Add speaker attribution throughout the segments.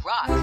Speaker 1: Rock.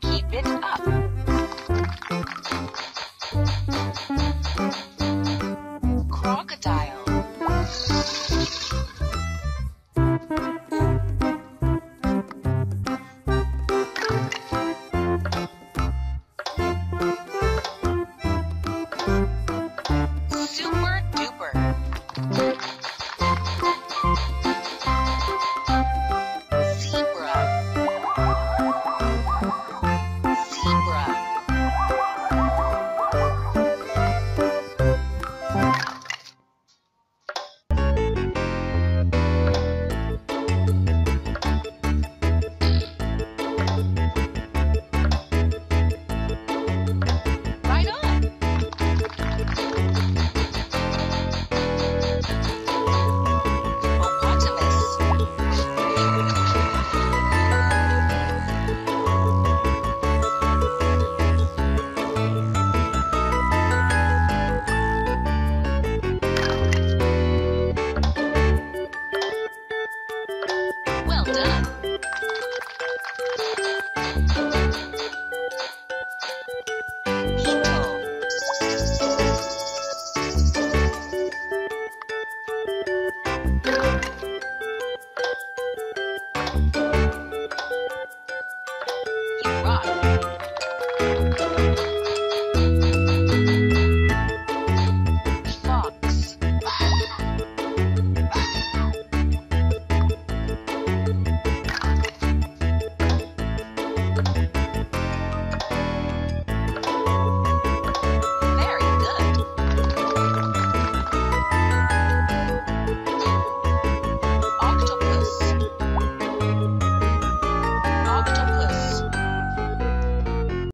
Speaker 1: Keep it up.